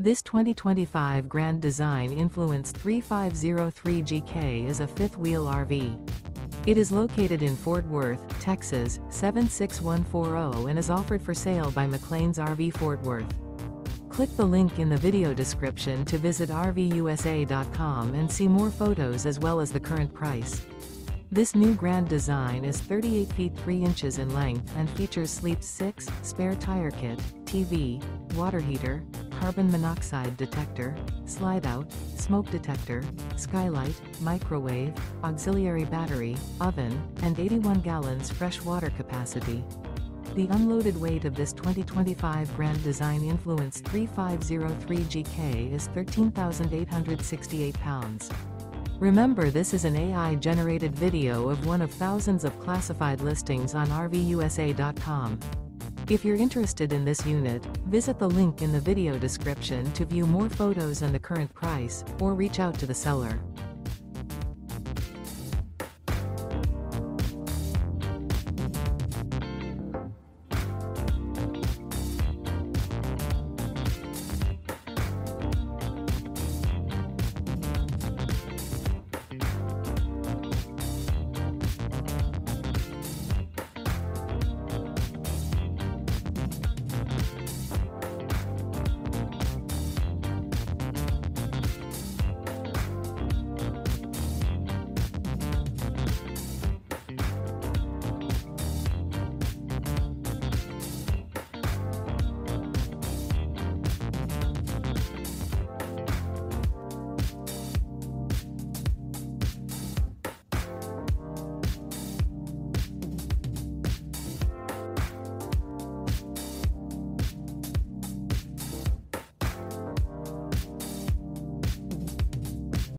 This 2025 Grand Design Influence 3503GK is a fifth-wheel RV. It is located in Fort Worth, Texas, 76140 and is offered for sale by McClain's RV Fort Worth. Click the link in the video description to visit RVUSA.com and see more photos as well as the current price. This new Grand Design is 38 feet 3 inches in length and features Sleep 6, spare tire kit, TV, water heater, carbon monoxide detector, slide-out, smoke detector, skylight, microwave, auxiliary battery, oven, and 81 gallons fresh water capacity. The unloaded weight of this 2025 Grand Design Influence 3503GK is 13,868 pounds. Remember this is an AI-generated video of one of thousands of classified listings on RVUSA.com. If you're interested in this unit, visit the link in the video description to view more photos and the current price, or reach out to the seller.